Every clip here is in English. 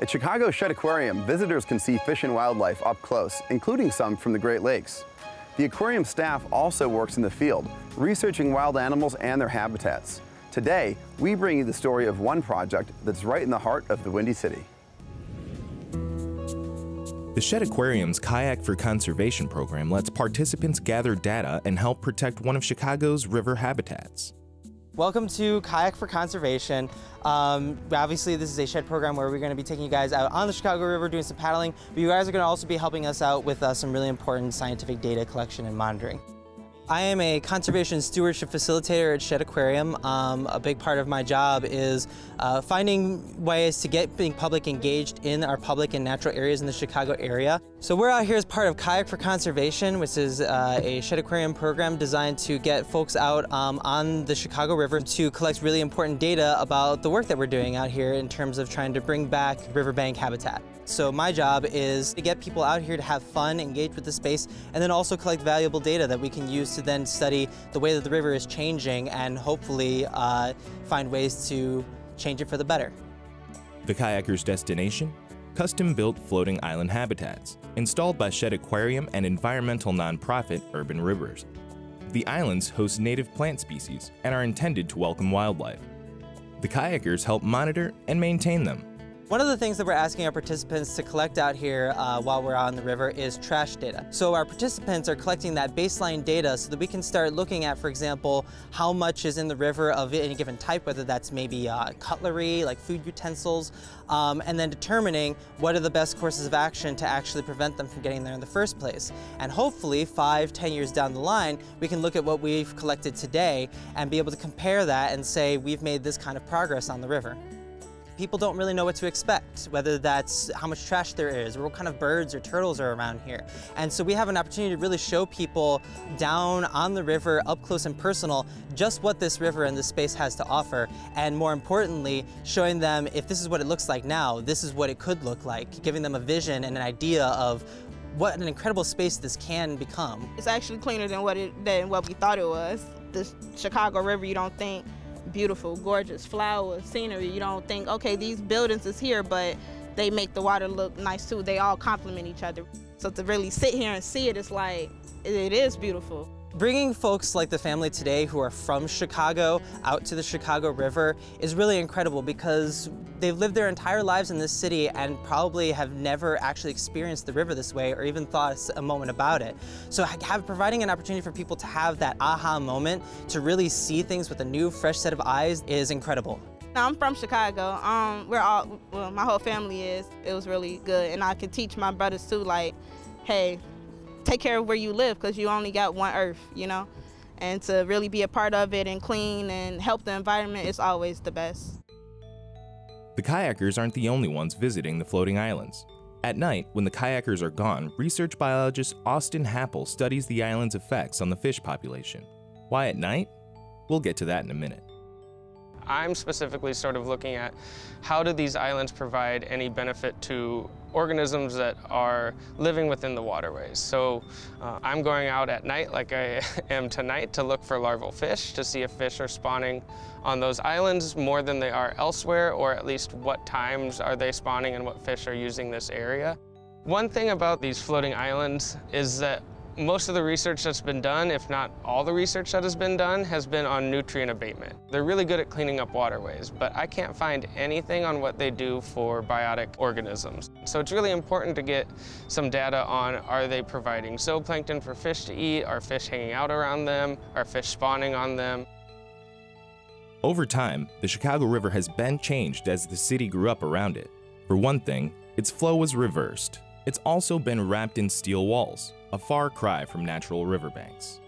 At Chicago's Shedd Aquarium, visitors can see fish and wildlife up close, including some from the Great Lakes. The aquarium staff also works in the field, researching wild animals and their habitats. Today, we bring you the story of one project that's right in the heart of the Windy City. The Shedd Aquarium's Kayak for Conservation program lets participants gather data and help protect one of Chicago's river habitats. Welcome to Kayak for Conservation. Um, obviously, this is a Shedd program where we're going to be taking you guys out on the Chicago River doing some paddling, but you guys are going to also be helping us out with uh, some really important scientific data collection and monitoring. I am a conservation stewardship facilitator at Shedd Aquarium. Um, a big part of my job is uh, finding ways to get the public engaged in our public and natural areas in the Chicago area. So we're out here as part of Kayak for Conservation, which is uh, a Shedd Aquarium program designed to get folks out um, on the Chicago River to collect really important data about the work that we're doing out here in terms of trying to bring back riverbank habitat. So my job is to get people out here to have fun, engage with the space, and then also collect valuable data that we can use to then study the way that the river is changing and hopefully uh, find ways to change it for the better. The kayaker's destination? Custom-built floating island habitats, installed by Shedd Aquarium and environmental nonprofit Urban Rivers. The islands host native plant species and are intended to welcome wildlife. The kayakers help monitor and maintain them, one of the things that we're asking our participants to collect out here uh, while we're on the river is trash data. So our participants are collecting that baseline data so that we can start looking at, for example, how much is in the river of any given type, whether that's maybe uh, cutlery, like food utensils, um, and then determining what are the best courses of action to actually prevent them from getting there in the first place. And hopefully, five, ten years down the line, we can look at what we've collected today and be able to compare that and say we've made this kind of progress on the river people don't really know what to expect, whether that's how much trash there is, or what kind of birds or turtles are around here. And so we have an opportunity to really show people down on the river, up close and personal, just what this river and this space has to offer. And more importantly, showing them if this is what it looks like now, this is what it could look like, giving them a vision and an idea of what an incredible space this can become. It's actually cleaner than what it than what we thought it was. The Chicago River, you don't think beautiful, gorgeous flowers, scenery. You don't think, okay, these buildings is here, but they make the water look nice too. They all complement each other. So to really sit here and see it, it's like, it is beautiful. Bringing folks like the family today who are from Chicago out to the Chicago River is really incredible because they've lived their entire lives in this city and probably have never actually experienced the river this way or even thought a moment about it. So have, providing an opportunity for people to have that aha moment to really see things with a new fresh set of eyes is incredible. I'm from Chicago. Um, we're all, well, my whole family is. It was really good. And I could teach my brothers too, like, hey, take care of where you live because you only got one earth, you know? And to really be a part of it and clean and help the environment is always the best. The kayakers aren't the only ones visiting the floating islands. At night, when the kayakers are gone, research biologist Austin Happel studies the island's effects on the fish population. Why at night? We'll get to that in a minute. I'm specifically sort of looking at how do these islands provide any benefit to organisms that are living within the waterways. So uh, I'm going out at night like I am tonight to look for larval fish to see if fish are spawning on those islands more than they are elsewhere or at least what times are they spawning and what fish are using this area. One thing about these floating islands is that most of the research that's been done, if not all the research that has been done, has been on nutrient abatement. They're really good at cleaning up waterways, but I can't find anything on what they do for biotic organisms. So it's really important to get some data on are they providing zooplankton for fish to eat, are fish hanging out around them, are fish spawning on them. Over time, the Chicago River has been changed as the city grew up around it. For one thing, its flow was reversed. It's also been wrapped in steel walls, a far cry from natural riverbanks.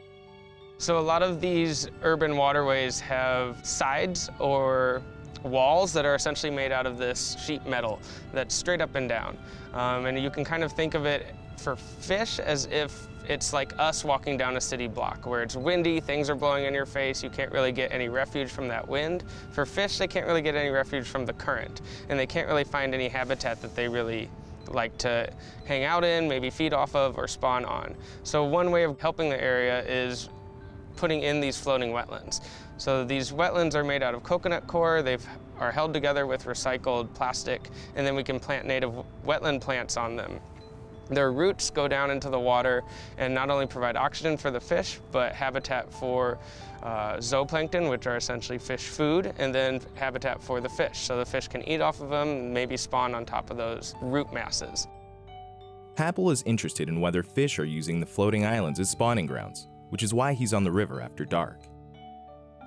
So a lot of these urban waterways have sides or walls that are essentially made out of this sheet metal that's straight up and down. Um, and you can kind of think of it for fish as if it's like us walking down a city block where it's windy, things are blowing in your face, you can't really get any refuge from that wind. For fish, they can't really get any refuge from the current, and they can't really find any habitat that they really like to hang out in, maybe feed off of, or spawn on. So one way of helping the area is putting in these floating wetlands. So these wetlands are made out of coconut coir, They are held together with recycled plastic, and then we can plant native wetland plants on them. Their roots go down into the water and not only provide oxygen for the fish, but habitat for uh, zooplankton, which are essentially fish food, and then habitat for the fish. So the fish can eat off of them and maybe spawn on top of those root masses. Happel is interested in whether fish are using the floating islands as spawning grounds, which is why he's on the river after dark.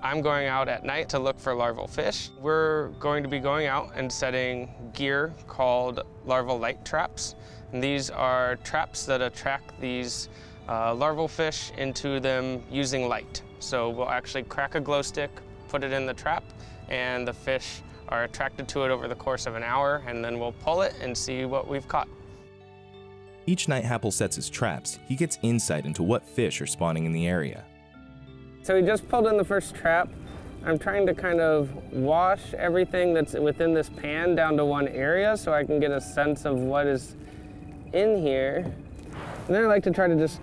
I'm going out at night to look for larval fish. We're going to be going out and setting gear called larval light traps. And these are traps that attract these uh, larval fish into them using light. So we'll actually crack a glow stick, put it in the trap, and the fish are attracted to it over the course of an hour, and then we'll pull it and see what we've caught. Each night Happel sets his traps, he gets insight into what fish are spawning in the area. So we just pulled in the first trap. I'm trying to kind of wash everything that's within this pan down to one area so I can get a sense of what is in here. And then I like to try to just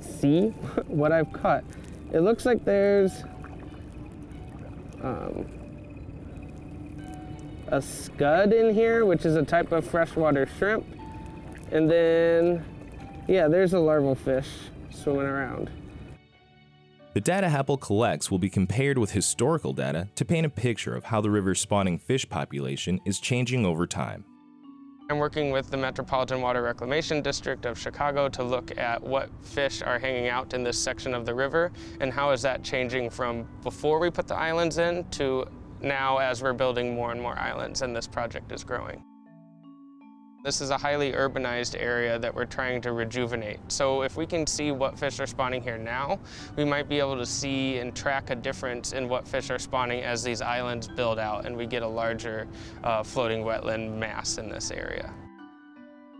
see what I've caught. It looks like there's um, a scud in here, which is a type of freshwater shrimp. And then, yeah, there's a larval fish swimming around. The data Happel collects will be compared with historical data to paint a picture of how the river's spawning fish population is changing over time. I'm working with the Metropolitan Water Reclamation District of Chicago to look at what fish are hanging out in this section of the river and how is that changing from before we put the islands in to now as we're building more and more islands and this project is growing. This is a highly urbanized area that we're trying to rejuvenate. So if we can see what fish are spawning here now, we might be able to see and track a difference in what fish are spawning as these islands build out and we get a larger uh, floating wetland mass in this area.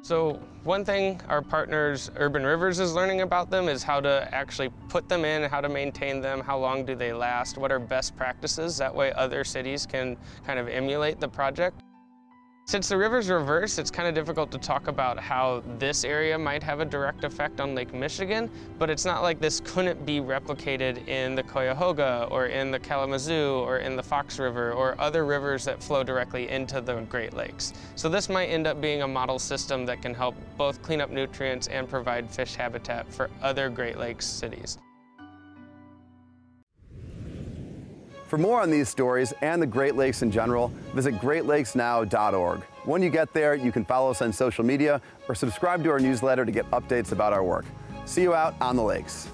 So one thing our partners Urban Rivers is learning about them is how to actually put them in, how to maintain them, how long do they last, what are best practices, that way other cities can kind of emulate the project. Since the river's reversed, it's kind of difficult to talk about how this area might have a direct effect on Lake Michigan, but it's not like this couldn't be replicated in the Cuyahoga or in the Kalamazoo or in the Fox River or other rivers that flow directly into the Great Lakes. So this might end up being a model system that can help both clean up nutrients and provide fish habitat for other Great Lakes cities. For more on these stories and the Great Lakes in general, visit greatlakesnow.org. When you get there, you can follow us on social media or subscribe to our newsletter to get updates about our work. See you out on the lakes.